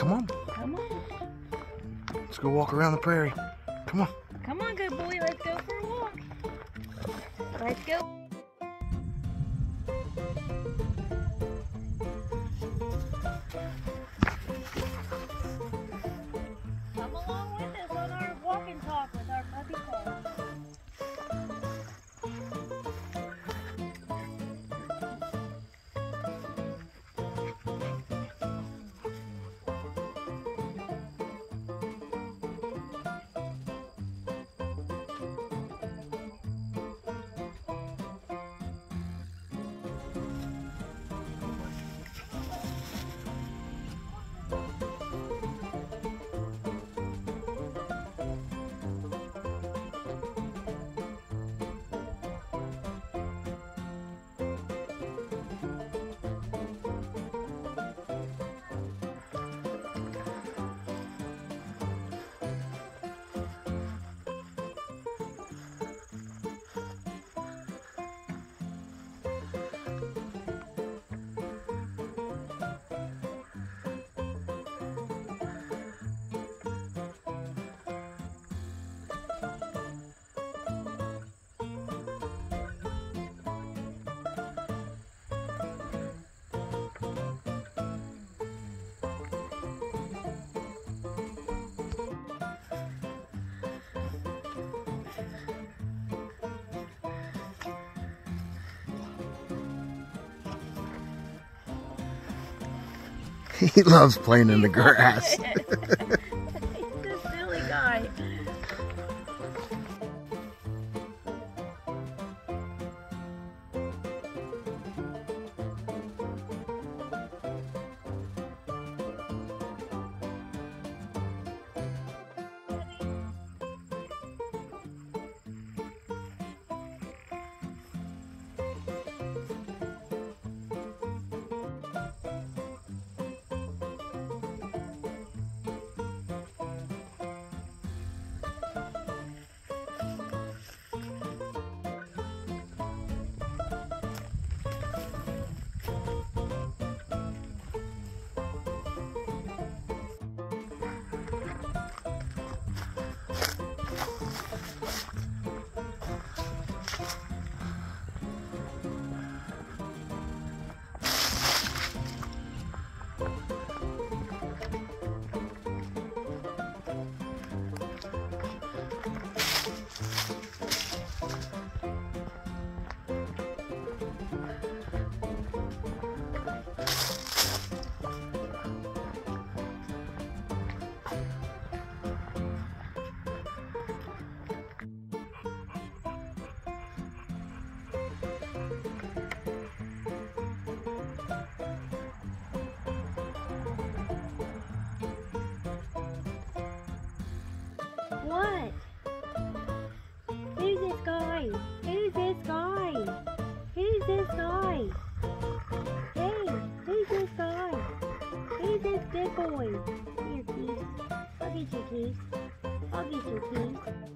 Come on. Come on. Let's go walk around the prairie. Come on. Come on, good boy. Let's go for a walk. Let's go. He loves playing in the grass. guy? Who's this guy? Who's this guy? Hey, who's this guy? Who's this good boy? Here, Keith. I'll get you, Keith. I'll get you, Keith.